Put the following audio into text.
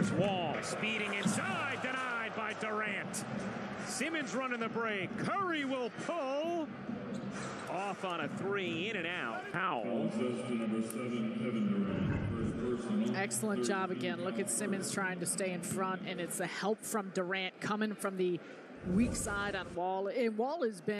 Here's Wall speeding inside, denied by Durant. Simmons running the break. Curry will pull. Off on a three, in and out. Powell. Excellent job again. Look at Simmons trying to stay in front, and it's the help from Durant coming from the weak side on Wall. And Wall has been